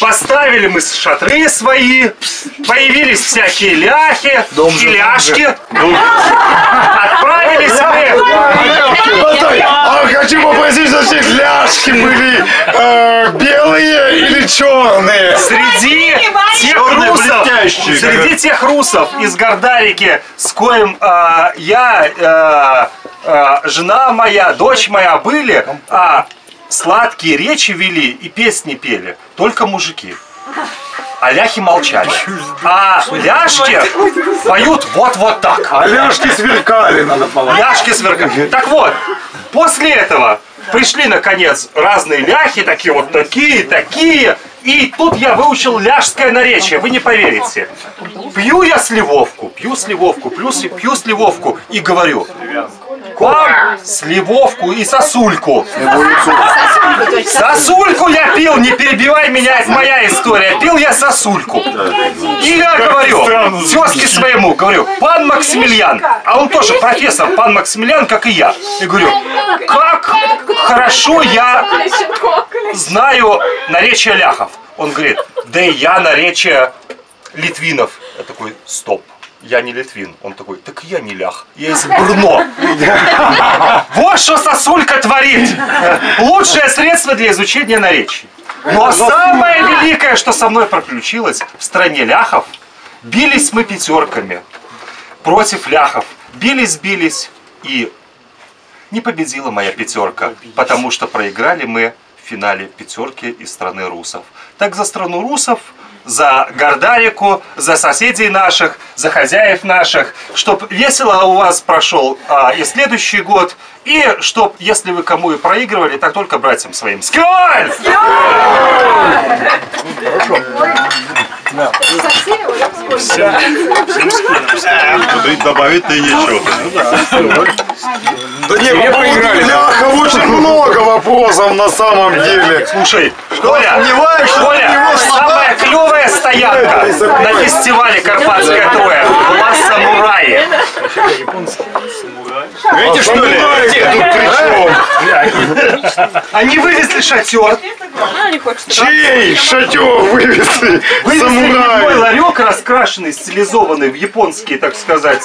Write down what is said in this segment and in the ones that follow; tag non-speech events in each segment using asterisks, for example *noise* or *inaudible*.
Поставили мы шатры свои, появились всякие ляхи и ляшки. Отправились мы. А хочу попросить, что все ляжки были э, белые или черные? Среди тех русов, среди тех русов из Гордарики, с коим а, я, а, жена моя, дочь моя были, а сладкие речи вели и песни пели только мужики. А ляхи молчали. А ляшки поют вот-вот так. А ляжки сверкали, надо полагать. Ляшки сверкают. Так вот, после этого пришли, наконец, разные ляхи, такие вот такие, такие. И тут я выучил ляжское наречие, вы не поверите. Пью я сливовку, пью сливовку, пью, пью сливовку и говорю, вам сливовку и сосульку. Сосульку я пил, не перебивай меня, это моя история. Пил я сосульку. И я говорю, тезке своему, говорю, пан Максимилиан, а он тоже профессор, пан Максимилиан, как и я. И говорю, как хорошо я знаю наречие ляхов. Он говорит, да и я наречие литвинов. Я такой, стоп. Я не литвин. Он такой, так я не лях, я из Брно. *laughs* Вот что сосулька творит. Лучшее средство для изучения наречий. Но самое великое, что со мной приключилось в стране ляхов, бились мы пятерками против ляхов. Бились, бились, и не победила моя пятерка, потому что проиграли мы в финале пятерки из страны русов. Так за страну русов, за Гордарику, за соседей наших, за хозяев наших, чтоб весело у вас прошел а, и следующий год, и чтоб, если вы кому и проигрывали, так только братьям своим. Сколь! Тут добавить-то и нечего. Да не, ляхов очень много вопросов на самом деле. Слушай, Коля, сомневаюсь, что Коля, самая клевая стоянка на фестивале Карпатская Троя была самураи. Эти что ли? Они вывезли шатер, Чей шатер вывезли? вывезли ларек раскрашенный, стилизованный в японские, так сказать.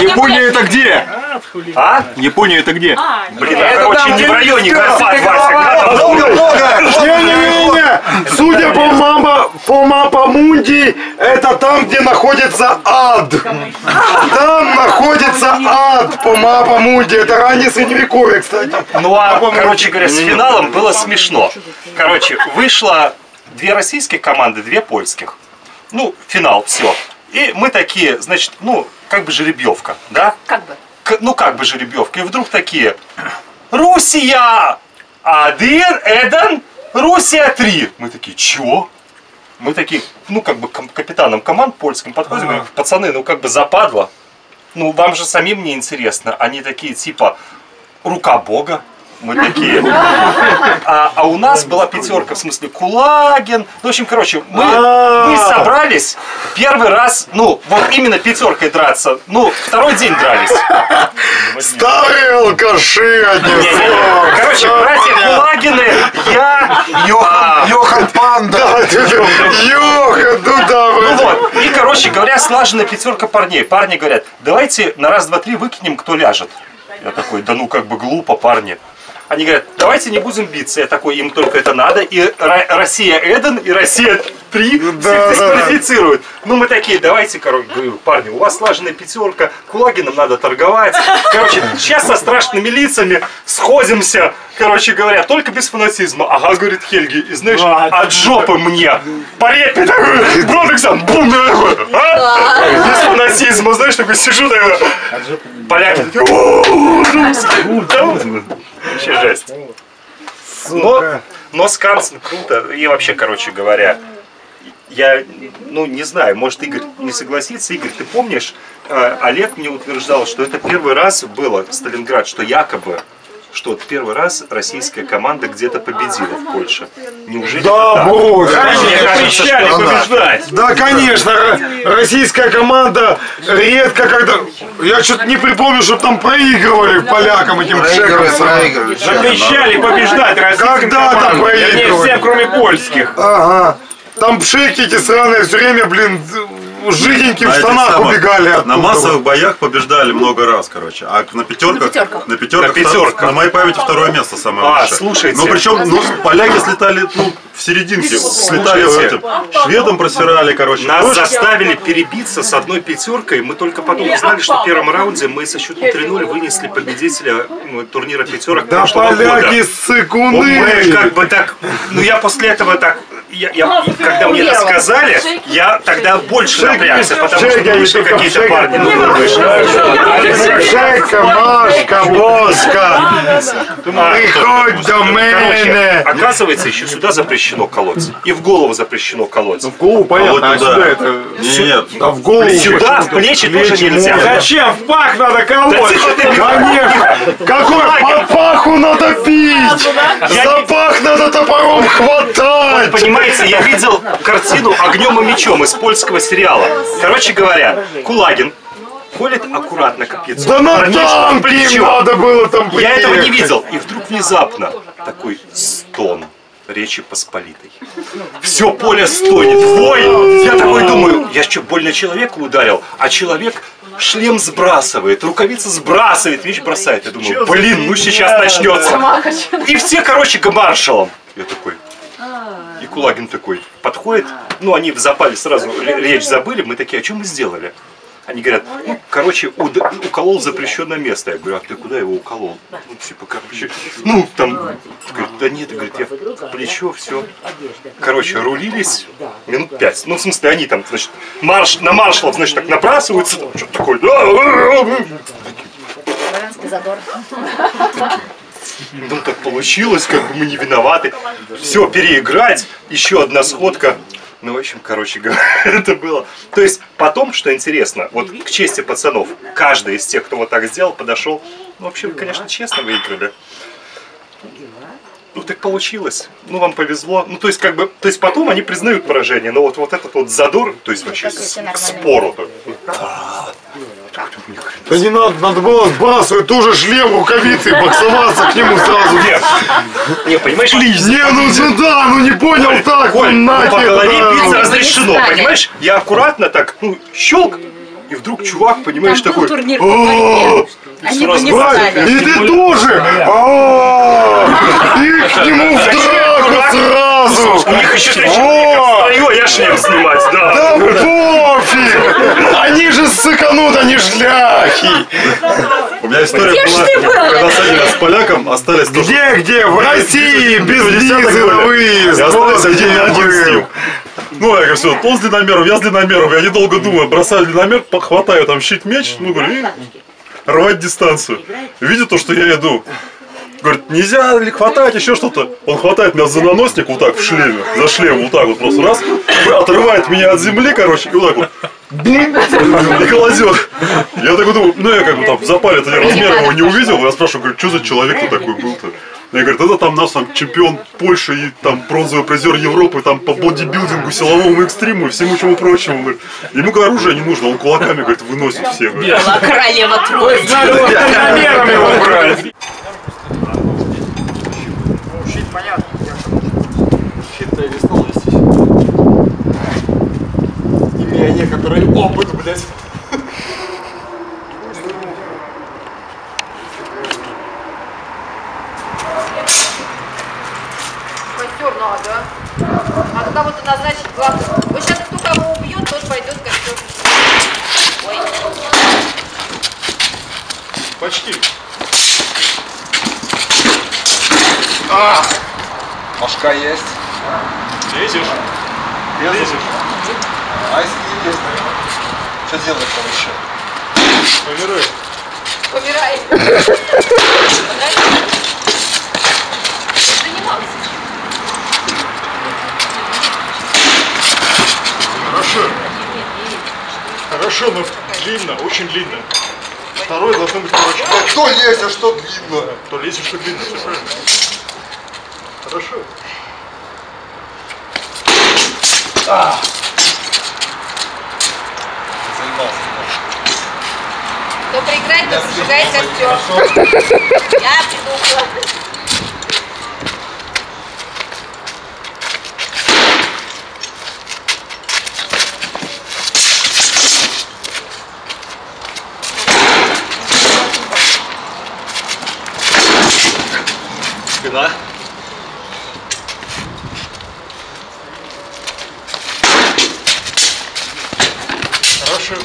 Япония это где? А? Япония это где? Блин, это короче, не в районе Карпат, Вася. Много-много! Не-не-не! Судя по мама, по мапа Мунди, это там, где находится ад. Там находится ад по мапа Мунди. Это раннее средневековье, кстати. Ну а, короче говоря, с финалом было смешно. Короче, вышло две российских команды, две польских. Ну, финал, все. И мы такие, значит, ну, как бы жеребьевка, да? Как бы. К- ну, как бы жеребьевка. И вдруг такие, Русия! Один, Эден, Русия 3. Мы такие, чё? Мы такие, ну, как бы капитаном команд польским подходим, говорим, пацаны, ну, как бы западло. Ну, вам же самим не интересно. Они такие, типа, рука Бога. Мы такие. А, а у нас была пятерка, в смысле Кулагин. Ну, в общем, короче, мы, мы собрались первый раз, ну, вот именно пятеркой драться. Ну, второй день дрались. Старые алкаши, словом. Короче, братья Кулагины, я, Йохан, Йохан Панда. Йохан, ну да, Ну вот, и, короче говоря, слаженная пятерка парней. Парни говорят, давайте на раз, два, три выкинем, кто ляжет. Я такой, да ну как бы глупо, парни. Они говорят, давайте не будем биться. Я такой, им только это надо. И Ро- Россия Эден, и Россия 3 да, всех да, дисквалифицируют. Ну мы такие, давайте, короче, говорю, парни, у вас слаженная пятерка, Кулагином надо торговать. Короче, сейчас со страшными лицами сходимся. Короче говоря, только без фанатизма. Ага, говорит Хельги, и знаешь, от жопы мне. По репе такой, Бродексон, бум, а? Без фанатизма, знаешь, такой сижу, такой, поляки такие, Вообще жесть. Но, но Скансен круто. И вообще, короче говоря, я, ну, не знаю, может, Игорь не согласится. Игорь, ты помнишь, э, Олег мне утверждал, что это первый раз было в Сталинград, что якобы, что вот первый раз российская команда где-то победила в Польше. Неужели Да, это так? кажется, Запрещали что она- побеждать. Да, конечно, ро- российская команда редко когда... Я что-то не припомню, чтобы там проигрывали полякам этим чекам. Запрещали побеждать российским Когда там командам. Вернее, проигрывали? всем, кроме польских. Ага. Там пшеки эти сраные все время, блин, жиденькие в На штанах самых- убегали оттуда. На массовых боях побеждали много раз, короче. А на пятерках, пятерках. на пятерках, На пятерках. на моей памяти второе место самое А, лучшее. слушайте. Ну причем, ну, поляки слетали, ну, в серединке, слетали этим, шведом просирали, короче. Нас Ну, заставили перебиться с одной пятеркой. Мы только потом узнали, что в первом раунде мы со счетом 3-0 вынесли победителя ну, турнира пятерок Да поляки года. сыкуны! Мы как бы так, ну я после этого так, я, я- когда мне это сказали, я тогда больше напрягся, потому что ну, вышли какие-то парни, ну вышли. Жека, Машка, Боска, А, приходь до мене! оказывается, еще сюда запрещено колоть. И в голову запрещено колоть. В голову вот понятно, а сюда это... Не, нет, А в голову... Сюда, в плечи тоже нельзя. Зачем? В пах надо колоть. Конечно! Какой по паху надо бить! За пах надо топором хватать! Понимаете, я видел картину «Огнем и мечом» из польского сериала. Короче говоря, Кулагин колет аккуратно копьецом. Да на танке им надо было там Я этого не видел. И вдруг внезапно такой стон Речи Посполитой. Все поле стонет. Вой! Я такой думаю, я что, больно человека ударил? А человек шлем сбрасывает, рукавицы сбрасывает, меч бросает. Я думаю, блин, ну сейчас начнется. И все, короче, к маршалам. Я такой, и Кулагин такой подходит, ну они в запале сразу ре- речь забыли, мы такие, а что мы сделали? Они говорят, ну, короче, уд- уколол запрещенное место. Я говорю, а ты куда его уколол? Ну, типа, короче, ну, там, говорит, да нет, говорит, я в плечо, все. Короче, рулились минут пять. Ну, в смысле, они там, значит, марш, на маршалов, значит, так набрасываются, что-то такое. Дворянский задор. Ну так получилось, как бы мы не виноваты. Все, переиграть, еще одна сходка. Ну, в общем, короче говоря, *laughs* это было. То есть, потом, что интересно, вот к чести пацанов, каждый из тех, кто вот так сделал, подошел. Ну, вообще, вы, конечно, честно выиграли. Ну, так получилось. Ну, вам повезло. Ну, то есть, как бы, то есть, потом они признают поражение, но вот, вот этот вот задор, то есть, вообще, к спору. Да не надо, надо было сбрасывать тоже шлем, рукавицы, и боксоваться к нему сразу. Нет, не, понимаешь, Не, ну сюда, ну не понял так, Коль, ну на по голове да. биться разрешено, понимаешь? Я аккуратно так, ну, щелк, и вдруг чувак, понимаешь, Там такой... турнир. Они бы сразу не. И ты тоже! А, И к нему в драку сразу! У них еще три человека в О, строю, а я шлем снимать, да. Да пофиг! Они же сыканут, они шляхи! У меня история была, когда садились с поляком, остались тоже... Где, где? В России, без визы на выезд! И остались Вот один один с ним. Ну, я говорю, все, он с длинномером, я с длинномером. Я недолго думаю, бросаю длинномер, хватаю там щит меч, ну, говорю, и рвать дистанцию. Видит то, что я иду. Говорит, нельзя ли хватать еще что-то? Он хватает меня за наносник вот так в шлеме, за шлем вот так вот просто раз, отрывает меня от земли, короче, и вот так вот. бум, И кладет. Я такой думаю, ну я как бы там в запале я размером его не увидел, я спрашиваю, говорю, что за человек-то такой был-то? Я говорю, это там наш там чемпион Польши и там бронзовый призер Европы там по бодибилдингу, силовому экстриму и всему чему прочему. Говорит. Ему оружие не нужно, он кулаками, говорит, выносит всех. Была королева Трои. Его брать. Щит-то я не стал вести. Имея некоторый опыт, блядь. Костер надо. Надо кого-то назначить главным. Вот сейчас кто кого убьет, тот пойдет в костер. Ой. Почти. Машка есть. Лезешь? Лезешь? А если не есть, что делать там еще? Помирай. Помирай. Занимался. Хорошо. Но длинно, очень длинно. Второй должно быть короче. Кто лезет, а что длинно? То лезешь, что длинно, все правильно. Хорошо. Кто проиграет, тот зажигает костер. Я придумала. Хорошо.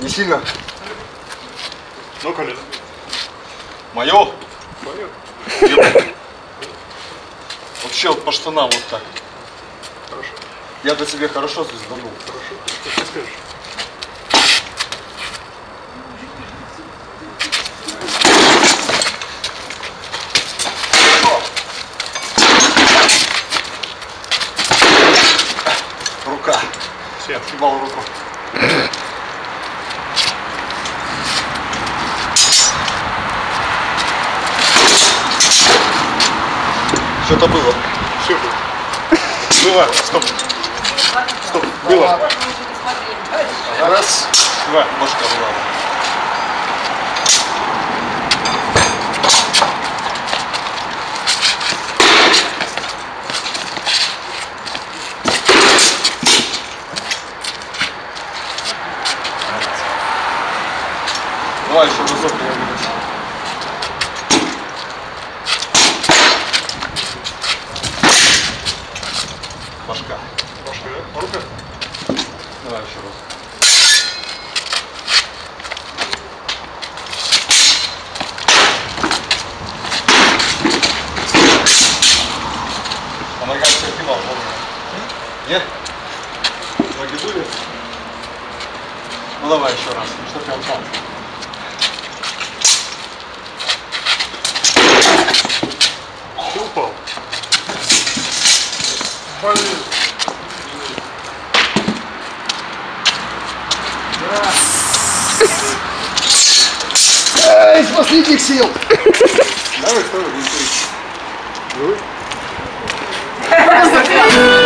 Не сильно. Ну, колено. Мое? Твое. Вообще вот по штанам вот так. Хорошо. Я до тебе хорошо звезданул. Хорошо. Что ты скажешь? Рука. Всем. Съебал руку. Что-то было. Все было. Стоп. Стоп. Было. Раз, Два. башка была. Давай еще разок я увидел. Башка. Башка. Рука. Давай еще раз. А нога все кивал, помню. Нет? Ноги дули? Ну давай еще раз, что прям там. Ты упал. Блин. Эй, из последних сил! Давай, второй, не *laughs*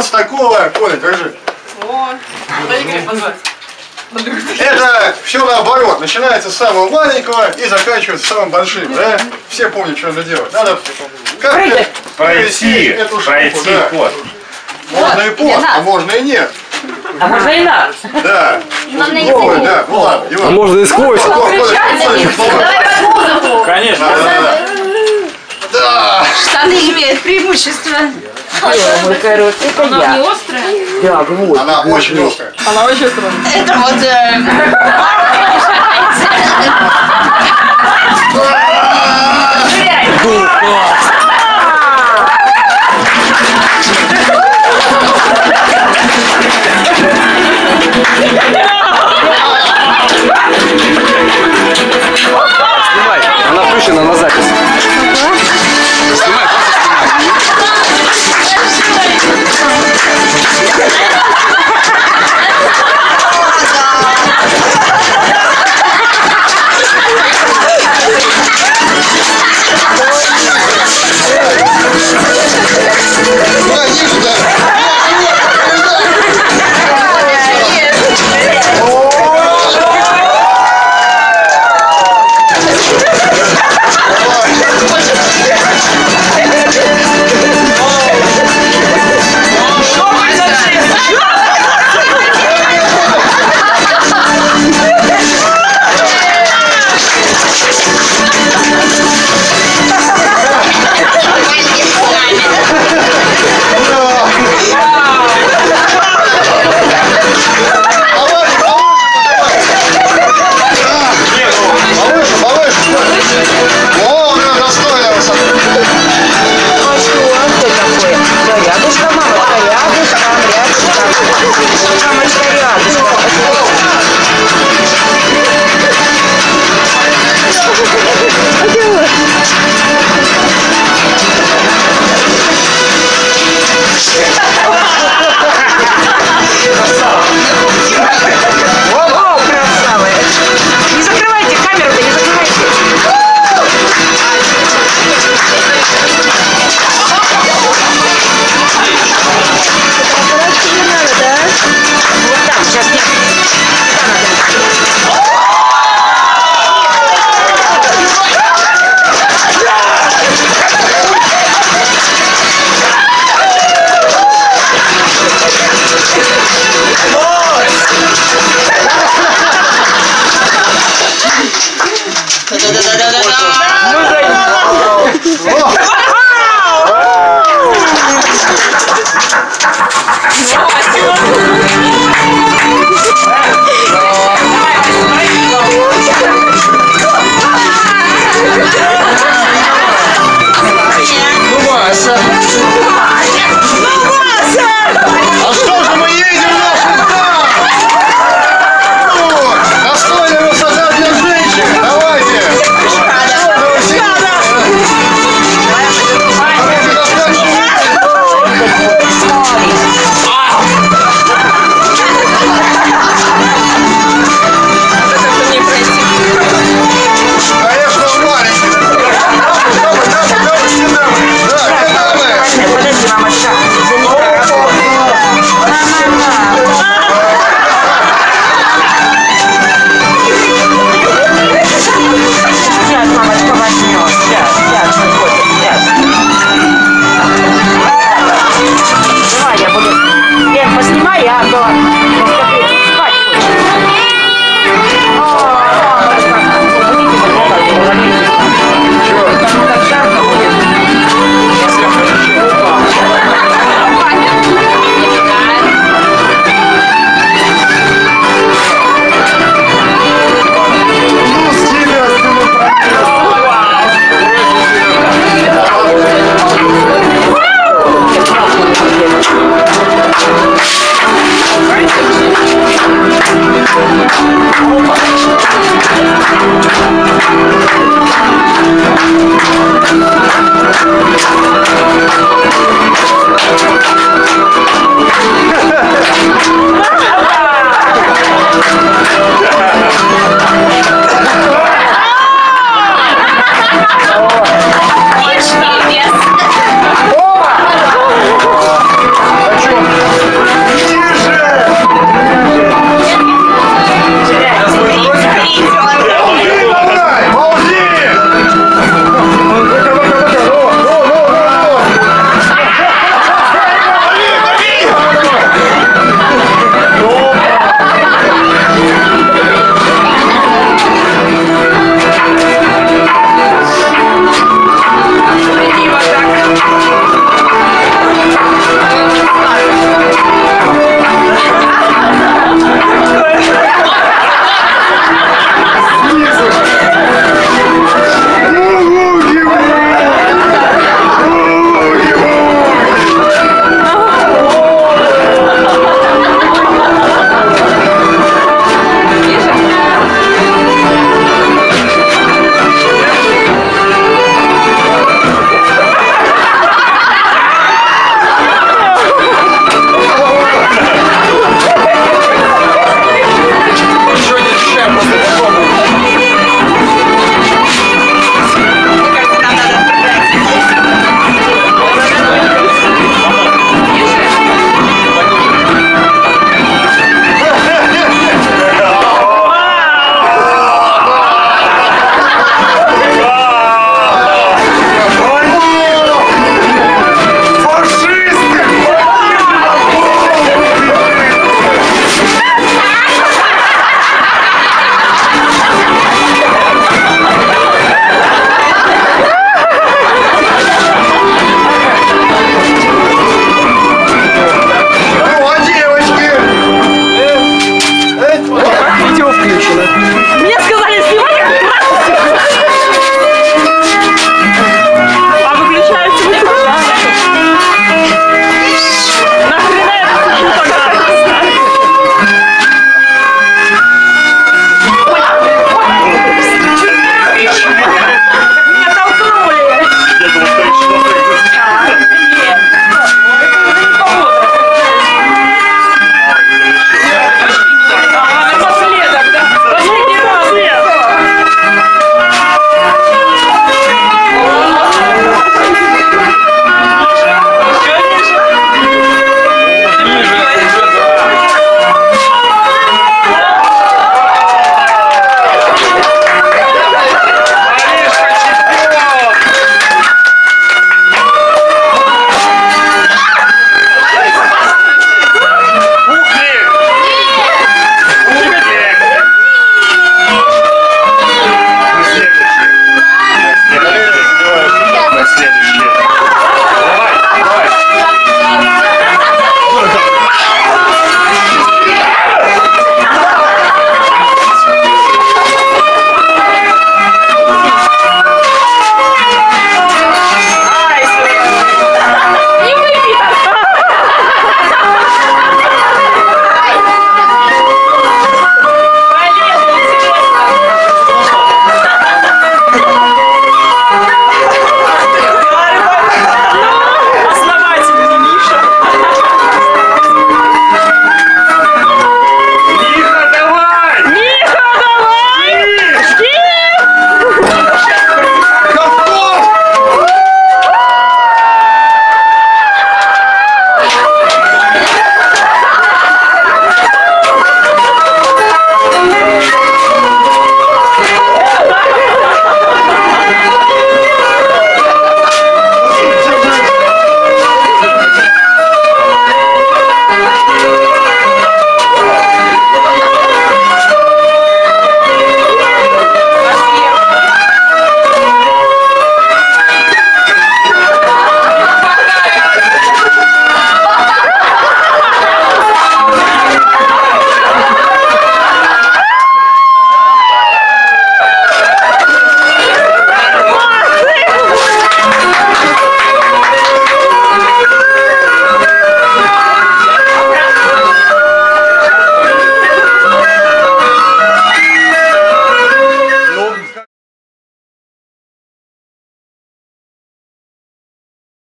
начинаем вот с такого. Коля, держи. Это все наоборот. Начинается с самого маленького и заканчивается самым большим. Да? Все помнят, что надо делать. Надо как Пройти, эту штуку, пройти да. ход. Можно и пост, а можно и нет. А можно и нас. Да. Вова, да. Ну ладно, Иван. Можно и сквозь. Давай под музыку. Конечно. Да, да, да. Да. Штаны имеют преимущество. Мой короткий, это я. Не острая? Да, вот. Она очень острая. Это вот... э, Снимай,